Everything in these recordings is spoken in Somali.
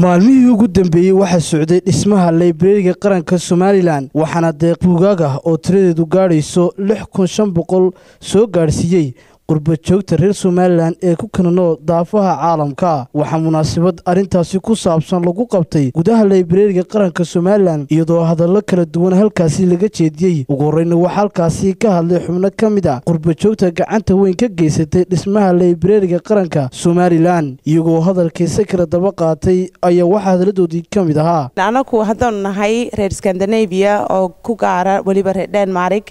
maalmihii ugu dambeeyey waxaa socday dhismaha laybrariga qaranka somalilan waxaana deeq buugaag ah oo tiradeedu gaadhayso lix kun shan boqol soo gaadhsiiyey qurbajoogta reer somalilan ee ku kananoo daafaha caalamka. Waxaa munaasabad arrintaasi ku saabsan lagu qabtay gudaha laybrariga qaranka somalilan iyadoo hadallo kala duwan halkaasi laga jeediyey ugu horreyna waxaa halkaasi ka hadlay xubno ka mid ah qurbajoogta gacanta weyn ka geysatay dhismaha laybrariga qaranka somalilan iyagoo hadalkiisa kala daba qaatay ayaa waxaa hadaladoodii ka mid ahaa. Anaku haddaanu nahay reer scandinavia oo ku gaara weliba reer denmark.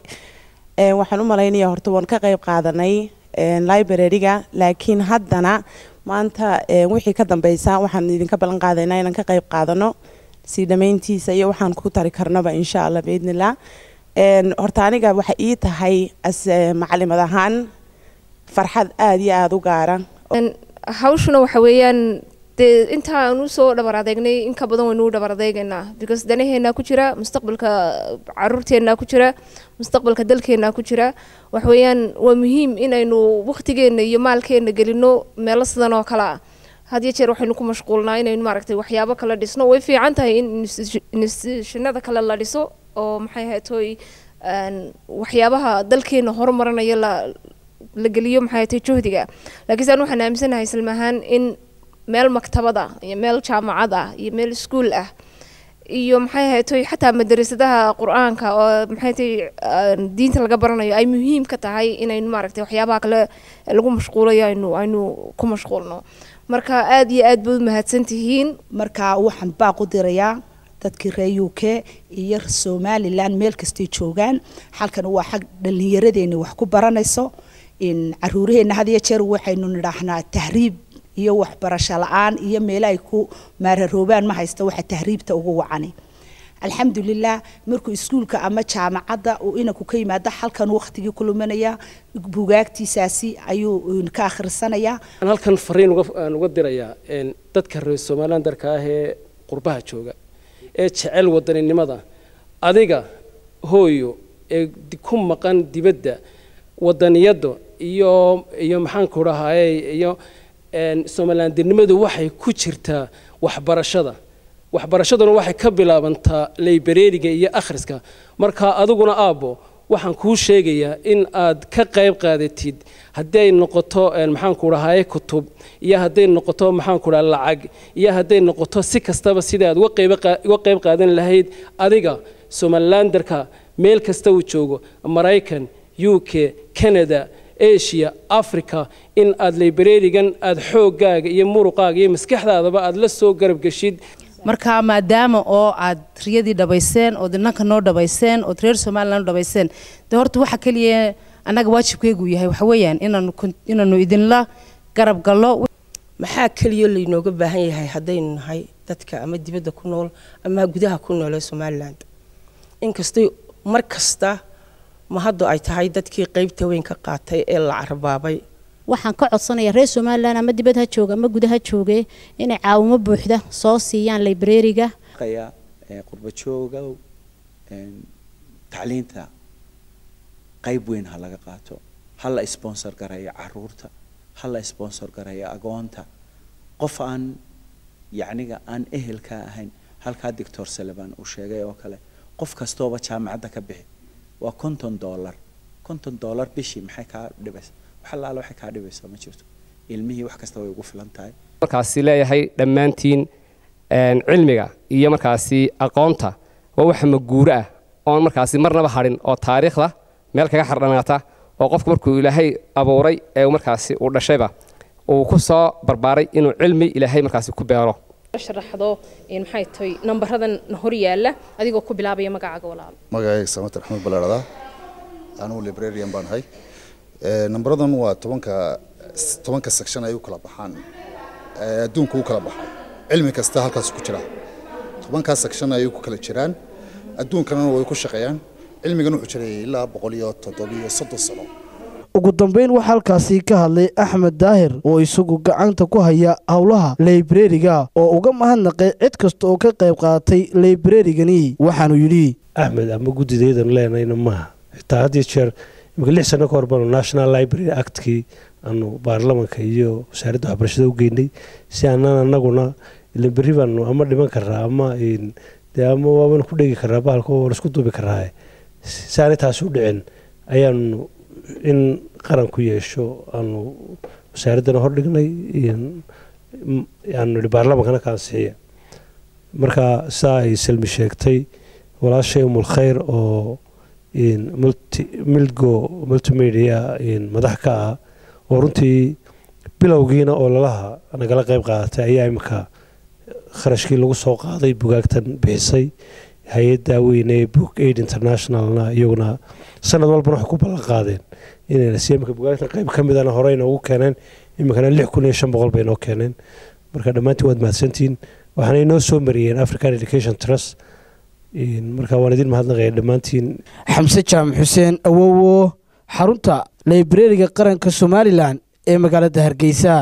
Waxaan u malaynaya horta waan ka qayb qaadanay librariga laakiin haddana maanta wixii ka dambeysa waxaan idinka ballan qaadaynaa inaan ka qayb qaadano. Sii dhammayntiisa iyo waxaan ku tari karnaba insha allah biidnillah horta aniga waxay ii tahay as macalimad ahaan farxad aada iyo aada u gaara hawshuna waxa weeyaan dee intaa aan u soo dhabar adeegnay in ka badan waynu u dhabar adeegaynaa because danaheenaa ku jira mustaqbalka caruurteenaa ku jira mustaqbalka dalkeenaa ku jira. Waxa weeyaan waa muhiim inaynu waqtigeena iyo maalkeena gelino meelo sidan oo kale ah. Had iyo jeer waxaynu ku mashquulnaa inaynu maaragtay waxyaabo kale dhisno. Way fiican tahay in institutionada kale la dhiso oo maxay ahaytoy waxyaabaha dalkeena horumaranaya la la geliyo maxay ahaytoy juhdiga. Laakiinse aan waxaan aaminsanahay islmahaan in meel maktabad ah iyo meel jaamacad ah iyo meel iskuol ah iyo maxay ahaytoy xataa madarasadaha qur'aanka oo maxay tahay diinta laga baranayo ay muhiim ka tahay inaynu maaragtay waxyaabaha kale lagu mashquulayo aynu aynu ku mashquulno. Marka aada iyo aad baad u mahadsan tihiin marka waxaan baaq u dirayaa dadkii reer u k iyo somalilan meel kastay joogaan halkan waa xag dhallinyaradeena wax ku baranayso. Caruuraheenna had iyo jeer waxaynu nidhaahnaa tahriib iyo waxbarasho la'aan iyo meelo ay ku maararoobaan ma haysta waxa tahriibta ugu wacani. Alxamdulilah markuu iskuulka ama jaamacadda uu inanku ka yimaado halkan waqtigii ku luminaya bugaagtiisaasi ayuu ka akhrisanayaa halkan fariin uga dirayaa dadka reer somalilan darka ah ee qurbaha jooga ee jecel wadaninimada adiga hooyo ee ku maqan dibadda wadaniyadda iyo iyo maxaanku dhahaye iyo somalilandirnimadu waxay ku jirtaa waxbarashada. Waxbarashaduna waxay ka bilaabantaa laybareeriga iyo akhriska. Marka adiguna aabbo waxaan kuu sheegayaa in aad ka qayb qaadatid haddii ay noqoto maxaanku dhahaye kutub iyo hadday noqoto maxaanku dhaha lacag iyo hadday noqoto si kastaba sidai aad uga qayb qaadan lahayd adiga somalilandarka meel kasta uu joogo maraykan u k canada asia africa in aad laybareerigan aada xooggaaga iyo muruqaaga iyo maskaxdaadaba aada la soo garab geshid marka maadaama oo aad riyadii dhabayseen ood inanka noo dhabayseen ood reer somalilan dhabayseen dee horta waxa keliya annaga waajibkeygu yahay waxa weeyaan inaanu inaanu idinla garab gallo. Maxaa keliya laynooga baahan yahay haddaynu nahay dadka ama dibadda ku nool ama gudaha ku nool ee somalilan inkastay mar kasta ma hadda ay tahay dadkii qaybta weyn ka qaatay ee la carbaabay waxaan ka codsanayaa reer somalilan ama dibad ha jooga ama gudaha jooge inay caawimo buuxda soo siiyaan librariga. Qurbajooga tacliinta qayb weyn ha laga qaato. Ha la sponsor gareeyo carruurta ha la sponsor gareeyo agoonta. Qof aan yacniga aan ehelka ahayn halkaa doctor saleban uu sheegay oo kale qof kastooba jaamacadda ka bixi waa konton dollar. Konton dollar bishii maxay kaa dhibaysa wax allaale waxay kaa dhibaysaa ma jirto. Ilmihii wax kasta way ugu filan tahay markaasi leeyahay dhammaantiin cilmiga iyo markaasi aqoonta waa waxa maguuro ah oon markaasi marnaba hadhin oo taariikhda meel kaga xardhanaata oo qofku markuu ilaahay abuuray ee markaasi uu dhashayba uu ku soo barbaaray inuu cilmi ilaahay markaasi ku beero sharaxdo maxay tahay nambaradan hor yaalla adigoo ku bilaabaya magacaaga walaal. Magacayga samater axmed balaarada anugu librarian baan ahay. Nambaradan waa tobanka tobanka section ay u kala baxaan. Adduunka u kala baxay. Cilmi kasta halkaas ku jira. Tobankaas section ayay ku kala jiraan. Adduunkana way ku shaqeeyaan. Cilmigan wuxuu jiray ilaa boqol iyo toddobiyo soddon sano ugu dambeyn waxaa halkaasi ka hadlay axmed daahir oo isagu gacanta ku haya howlaha laybrariga oo uga mahadnaqay cid kasta oo ka qayb qaadatay laybrarigani waxaanu yidhi axmed ama guddideydanu leenayna maaha. Xitaa had jeer imika lix sano ka hor national library actkii aanu baarlamanka iyo wasaaradda waxbarashada u geynay. Si aanan anaguna ilan ama dhiman karaa ama ama waabanu ku dhegi karaa bahalka waan isku duubi karaa saanay taasi u dhicin ayaanu in qaranku yeesho aanu wasaaraddana hordhignay aanu nihi baarlamankana ka ansixiya marka saa ay salmi sheegtay walaashay umul khayr oo milgo multimedia madax ka ah oo runtii bilowgiina oo lalaha nagala qayb qaadatay ayaa imika kharashkii lagu soo qaaday bugaagtan bixisay hay'adda weyne book aid internationalna iyaguna sanad walbana waxay ku ballan qaadeen inayna si imika bugaagtan qayb ka midana hore inoogu keeneen imikana lix kun iyo shan boqol bay inoo keeneen. Marka dhammaantiin waad mahadsantihiin waxaana inoo soo mariyeen african education trust. Marka waan idin mahadnaqaya dhammaantiin. Xamse jaamac xuseen awowo xarunta librariga qaranka somalilan ee magaalada hargeysa